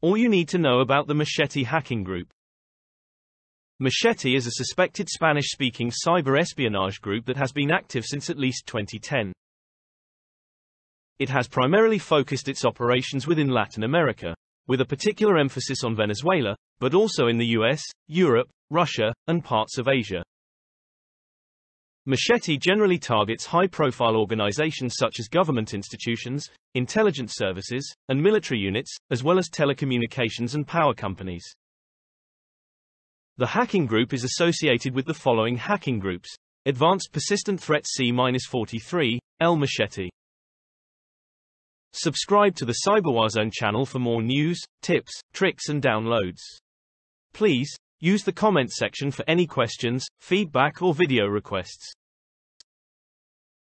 All you need to know about the Machete hacking group. Machete is a suspected Spanish-speaking cyber espionage group that has been active since at least 2010. It has primarily focused its operations within Latin America, with a particular emphasis on Venezuela, but also in the US, Europe, Russia, and parts of Asia. Machete generally targets high-profile organizations such as government institutions, intelligence services, and military units, as well as telecommunications and power companies. The hacking group is associated with the following hacking groups. Advanced Persistent Threat C-43, El Machete. Subscribe to the Cyberwarzone channel for more news, tips, tricks and downloads. Please, use the comment section for any questions, feedback or video requests.